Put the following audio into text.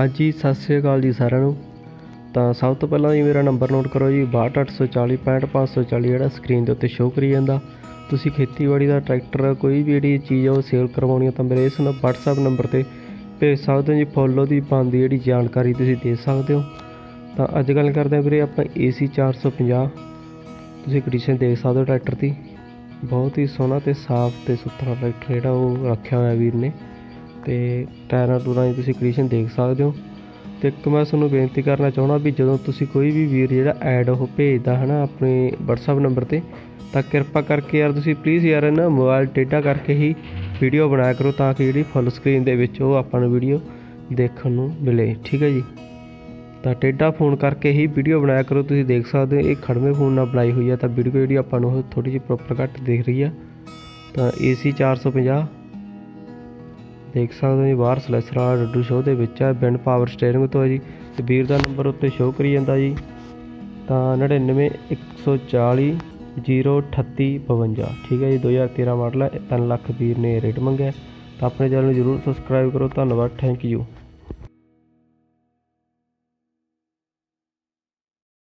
ਹਾਂਜੀ, ਸਤਿ ਸ੍ਰੀ ਅਕਾਲ ਜੀ ਸਾਰਿਆਂ ਨੂੰ। ਤਾਂ ਸਭ ਤੋਂ ਪਹਿਲਾਂ ਜੀ ਮੇਰਾ ਨੰਬਰ ਨੋਟ ਕਰੋ ਜੀ 6284 65540 ਜਿਹੜਾ ਸਕਰੀਨ ਦੇ ਉੱਤੇ ਸ਼ੋਅ ਕਰੀ ਜਾਂਦਾ। ਤੁਸੀਂ ਖੇਤੀਬਾੜੀ ਦਾ ਟਰੈਕਟਰ, ਕੋਈ ਵੀ ਜਿਹੜੀ ਚੀਜ਼ ਆ ਉਹ ਸੇਲ ਕਰਵਾਉਣੀ ਆ ਤਾਂ ਮੇਰੇ ਇਸ ਨੂੰ, WhatsApp ਨੰਬਰ ਤੇ ਭੇਜ ਸਕਦੇ ਹੋ ਜੀ ਫੁੱਲ ਉਹਦੀ ਬਣਦੀ ਜਿਹੜੀ ਜਾਣਕਾਰੀ ਤੁਸੀਂ ਦੇ ਸਕਦੇ ਹੋ। ਤਾਂ ਅੱਜ ਗੱਲ ਕਰਦੇ ਹਾਂ ਵੀਰੇ ਆਪਾਂ AC 450 ਤੁਸੀਂ ਕੰਡੀਸ਼ਨ ਦੇਖ ਸਕਦੇ ਹੋ ਟਰੈਕਟਰ ਦੀ। ਬਹੁਤ ਹੀ ਸੋਹਣਾ ਤੇ ਸਾਫ਼ ਤੇ ਸੁਥਰਾ ਟਰੈਕਟਰ ਜਿਹੜਾ ਉਹ ਰੱਖਿਆ ਹੋਇਆ ਵੀਰ ਨੇ। ਤੇ ਟਾਇਰਾਂ ਟੂਰਾਂ ਦੀ ਤੁਸੀਂ ਕੰਡੀਸ਼ਨ ਦੇਖ ਸਕਦੇ ਹੋ। ਤੇ ਇੱਕ ਮੈਂ ਤੁਹਾਨੂੰ ਬੇਨਤੀ ਕਰਨਾ ਚਾਹੁੰਦਾ ਵੀ ਜਦੋਂ ਤੁਸੀਂ ਕੋਈ ਵੀ ਵੀਰ ਜਿਹੜਾ ਐਡ ਉਹ ਭੇਜਦਾ ਹੈ ਨਾ ਆਪਣੇ WhatsApp ਨੰਬਰ ਤੇ, ਤਾਂ ਕਿਰਪਾ ਕਰਕੇ ਯਾਰ ਤੁਸੀਂ ਪਲੀਜ਼ ਯਾਰ ਨਾ ਮੋਬਾਈਲ ਟੇਢਾ ਕਰਕੇ ਹੀ ਵੀਡੀਓ ਬਣਾਇਆ ਕਰੋ ਤਾਂ ਕਿ ਜਿਹੜੀ ਫੁੱਲ ਸਕਰੀਨ ਦੇ ਵਿੱਚ ਉਹ ਆਪਾਂ ਨੂੰ ਵੀਡੀਓ ਦੇਖਣ ਨੂੰ ਮਿਲੇ, ਠੀਕ ਹੈ ਜੀ? ਤਾਂ ਟੇਢਾ ਫੋਨ ਕਰਕੇ ਹੀ ਵੀਡੀਓ ਬਣਾਇਆ ਕਰੋ, ਤੁਸੀਂ ਦੇਖ ਸਕਦੇ ਹੋ, ਇਹ ਖੜਵੇਂ ਫੋਨ ਨਾਲ ਬਣਾਈ ਹੋਈ ਹੈ ਤਾਂ ਵੀਡੀਓ ਜਿਹੜੀ ਆਪਾਂ ਨੂੰ ਉਹ ਥੋੜੀ ਜਿਹੀ ਪ੍ਰੋਪਰ ਘੱਟ ਦਿਖ ਰਹੀ ਆ। ਤਾਂ AC 450 ਦੇਖ ਸਕਦੇ ਹੋ ਜੀ, ਬਾਹਰ ਸਲੈਸਰ ਵਾਲਾ ਡੱਡੂ ਸ਼ੋਅ ਦੇ ਵਿੱਚ ਹੈ ਬਿਨ ਪਾਵਰ ਸਟੀਅਰਿੰਗ ਤੋਂ ਹੈ ਜੀ। ਤੇ ਵੀਰ ਦਾ ਨੰਬਰ ਉੱਤੇ ਸ਼ੋਅ ਕਰੀ ਜਾਂਦਾ ਜੀ। ਤਾਂ 99 140 038 52 ਠੀਕ ਹੈ ਜੀ 2013 ਮਾਡਲ ਹੈ 3 ਲੱਖ ਵੀਰ ਨੇ ਰੇਟ ਮੰਗਿਆ। ਤਾਂ ਆਪਣੇ ਚੈਨਲ ਨੂੰ ਜਰੂਰ ਸਬਸਕ੍ਰਾਈਬ ਕਰੋ, ਧੰਨਵਾਦ ਥੈਂਕ ਯੂ